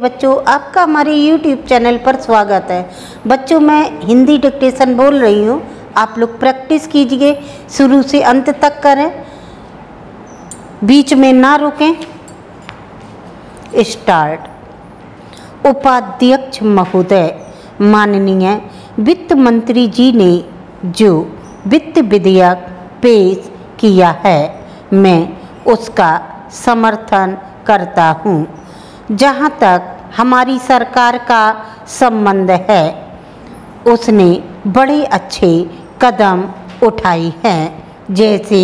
बच्चों, आपका हमारे YouTube चैनल पर स्वागत है। बच्चों, मैं हिंदी डिक्टेशन बोल रही हूँ। आप लोग प्रैक्टिस कीजिए, शुरू से अंत तक करें। बीच में ना रुकें। स्टार्ट। उपाध्यक्ष महोदय, माननीय वित्त मंत्री जी ने जो वित्त विधेयक पेश किया है, मैं उसका समर्थन करता हूँ। जहाँ तक हमारी सरकार का संबंध है, उसने बड़े अच्छे कदम उठाए हैं। जैसे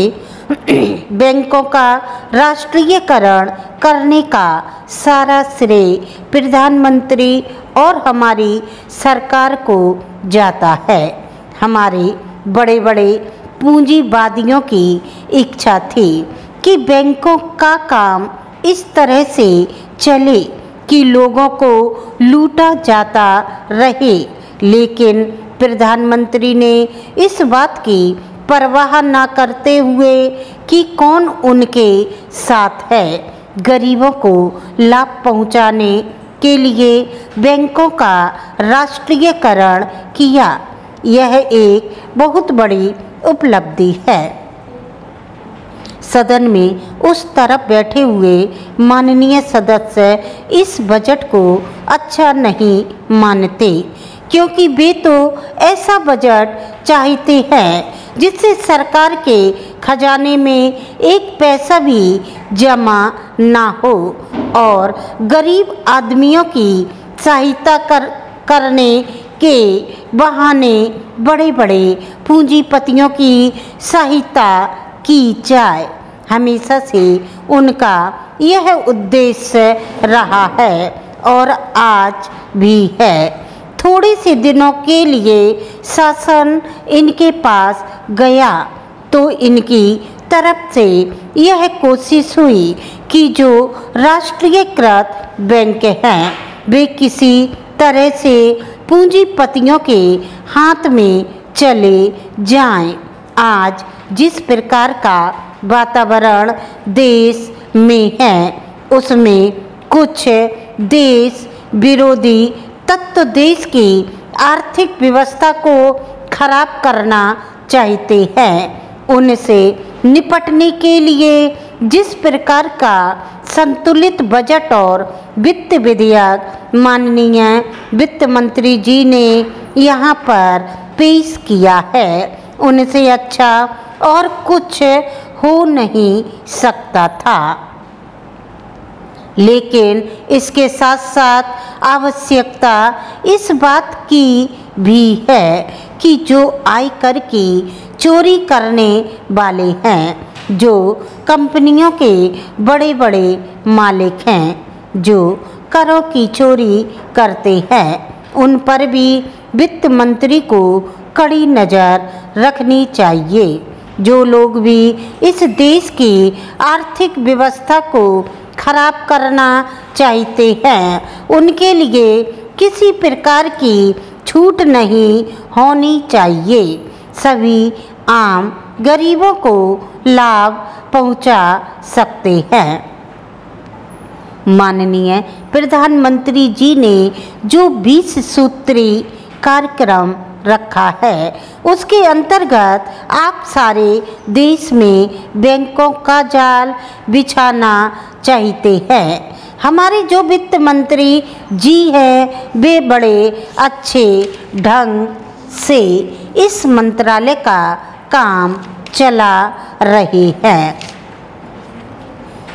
बैंकों का राष्ट्रीयकरण करने का सारा श्रेय प्रधानमंत्री और हमारी सरकार को जाता है। हमारे बड़े बड़े पूंजीवादियों की इच्छा थी कि बैंकों का काम इस तरह से चले कि लोगों को लूटा जाता रहे। लेकिन प्रधानमंत्री ने इस बात की परवाह न करते हुए कि कौन उनके साथ है। गरीबों को लाभ पहुँचाने के लिए बैंकों का राष्ट्रीयकरण किया। यह एक बहुत बड़ी उपलब्धि है। सदन में उस तरफ़ बैठे हुए माननीय सदस्य इस बजट को अच्छा नहीं मानते, क्योंकि वे तो ऐसा बजट चाहते हैं जिससे सरकार के खजाने में एक पैसा भी जमा ना हो और गरीब आदमियों की सहायता कर, करने के बहाने बड़े बड़े पूंजीपतियों की सहायता की जाए। हमेशा से उनका यह उद्देश्य रहा है और आज भी है थोड़े से दिनों के लिए शासन इनके पास गया तो इनकी तरफ़ से यह कोशिश हुई कि जो राष्ट्रीयकृत बैंक हैं, वे किसी तरह से पूंजीपतियों के हाथ में चले जाएँ। आज जिस प्रकार का वातावरण देश में है। उसमें कुछ देश विरोधी तत्व देश की आर्थिक व्यवस्था को खराब करना चाहते हैं। उनसे निपटने के लिए जिस प्रकार का संतुलित बजट और वित्त विधेयक माननीय वित्त मंत्री जी ने यहाँ पर पेश किया है, उनसे अच्छा और कुछ हो नहीं सकता था। लेकिन इसके साथ साथ आवश्यकता इस बात की भी है कि जो आयकर की चोरी करने वाले हैं, जो कंपनियों के बड़े बड़े मालिक हैं, जो करों की चोरी करते हैं, उन पर भी वित्त मंत्री को कड़ी नज़र रखनी चाहिए। जो लोग भी इस देश की आर्थिक व्यवस्था को खराब करना चाहते हैं, उनके लिए किसी प्रकार की छूट नहीं होनी चाहिए। सभी आम गरीबों को लाभ पहुँचा सकते हैं। माननीय प्रधानमंत्री जी ने जो 20 सूत्री कार्यक्रम रखा है। उसके अंतर्गत आप सारे देश में बैंकों का जाल बिछाना चाहते हैं। हमारे जो वित्त मंत्री जी हैं, वे बड़े अच्छे ढंग से इस मंत्रालय का काम चला रहे हैं।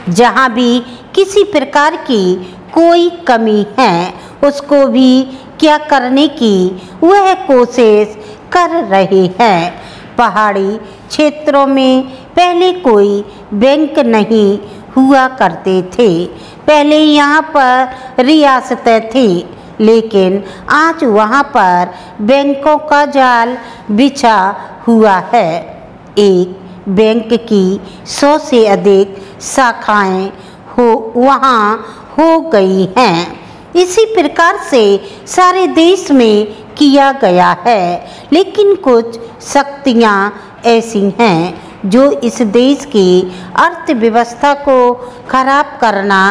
जहाँ भी किसी प्रकार की कोई कमी है, उसको भी क्या करने की वह कोशिश कर रहे हैं। पहाड़ी क्षेत्रों में पहले कोई बैंक नहीं हुआ करते थे। पहले यहाँ पर रियासतें थी, लेकिन आज वहाँ पर बैंकों का जाल बिछा हुआ है। एक बैंक की सौ से अधिक शाखाएँ हो, वहाँ हो गई हैं। इसी प्रकार से सारे देश में किया गया है। लेकिन कुछ शक्तियाँ ऐसी हैं जो इस देश की अर्थव्यवस्था को खराब करना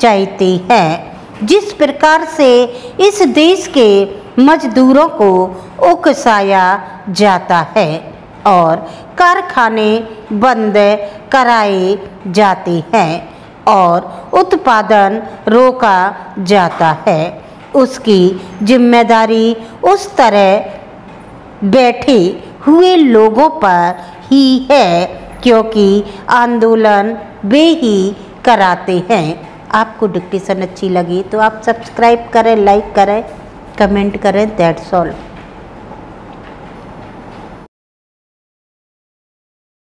चाहती है। जिस प्रकार से इस देश के मजदूरों को उकसाया जाता है और कारखाने बंद कराए जाते हैं। और उत्पादन रोका जाता है। उसकी ज़िम्मेदारी उस तरह बैठे हुए लोगों पर ही है, क्योंकि आंदोलन वे ही कराते हैं। आपको डिक्टेशन अच्छी लगी तो आप सब्सक्राइब करें लाइक करें कमेंट करें दैट्स ऑल